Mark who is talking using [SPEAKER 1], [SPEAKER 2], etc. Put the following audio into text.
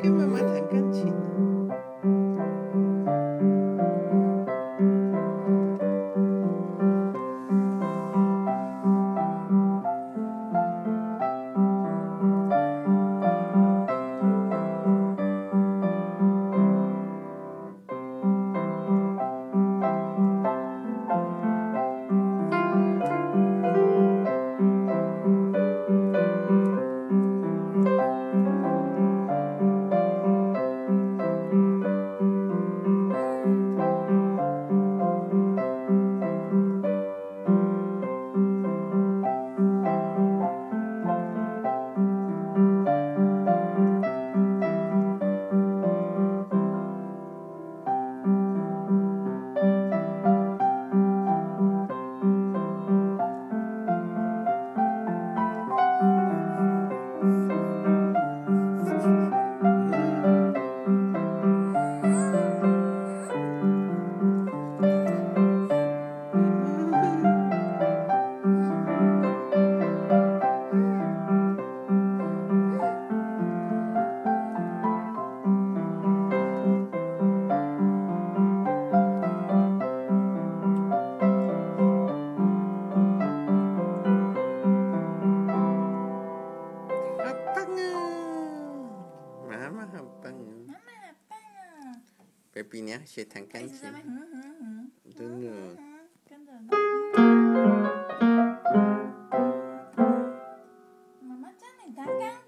[SPEAKER 1] 跟妈妈弹钢琴。妈妈
[SPEAKER 2] 妈好棒啊
[SPEAKER 1] ！！baby，学弹钢琴真的。
[SPEAKER 2] 跟着。妈妈教你弹钢